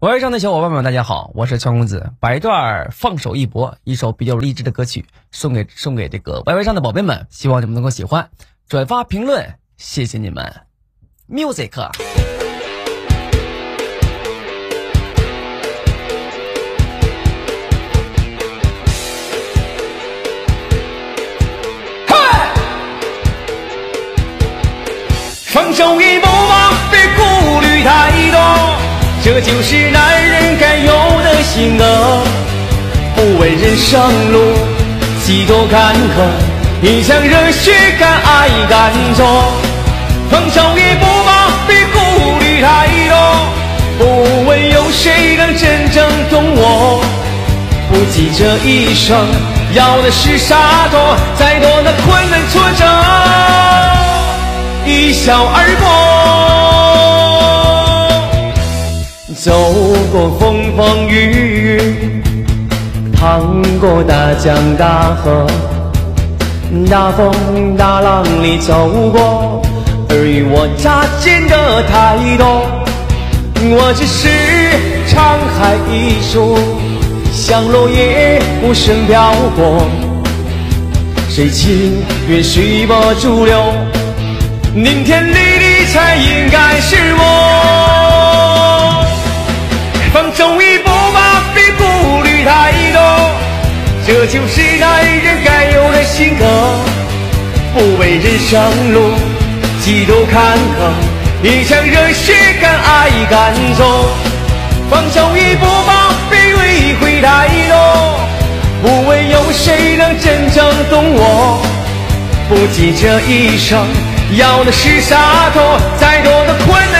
YY 上的小伙伴们，大家好，我是强公子，把一段放手一搏，一首比较励志的歌曲送给送给这个 YY 上的宝贝们，希望你们能够喜欢，转发评论，谢谢你们，music。放手一搏，这就是男人该有的性格。不问人生路几多坎坷，一腔热血敢爱敢做。放手一搏吧，别顾虑太多，不问有谁能真正懂我。不计这一生，要的是洒脱，再多的困难挫折。一笑而过，走过风风雨雨，趟过大江大河，大风大浪里走过，尔虞我诈见得太多，我只是沧海一粟，像落叶无声飘过，谁情愿随波逐流？顶天立地才应该是我，这就是男人该有的性格。不为人生路几多坎坷，一腔热血敢爱敢做。放手一搏吧，别理会太多，不问有谁能真正懂我，不计这一生。要的是洒脱，再多的困难。